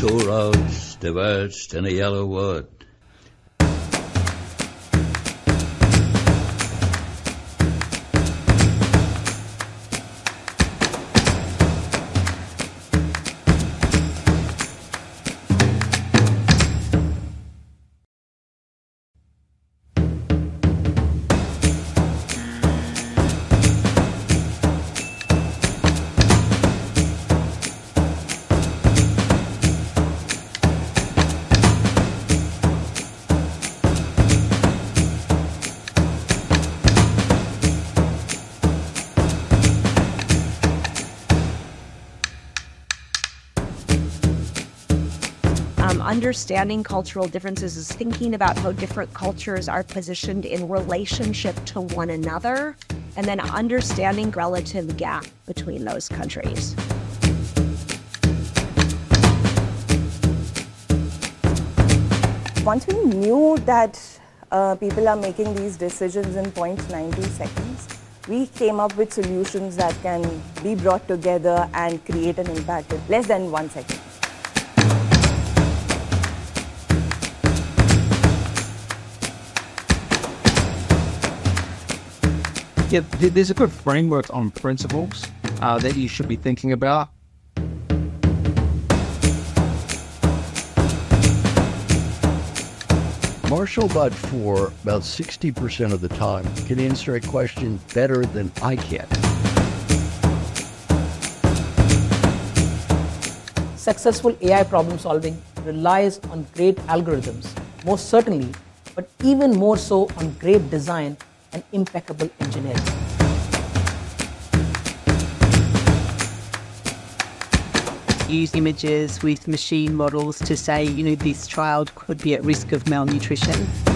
two roads diverged in a yellow wood. Um, understanding cultural differences is thinking about how different cultures are positioned in relationship to one another, and then understanding relative gap between those countries. Once we knew that uh, people are making these decisions in 0.90 seconds, we came up with solutions that can be brought together and create an impact in less than one second. Yeah, there's a good framework on principles uh, that you should be thinking about. Marshall Butt for about 60% of the time can answer a question better than I can. Successful AI problem solving relies on great algorithms, most certainly, but even more so on great design and impeccable engineering. use images with machine models to say, you know, this child could be at risk of malnutrition.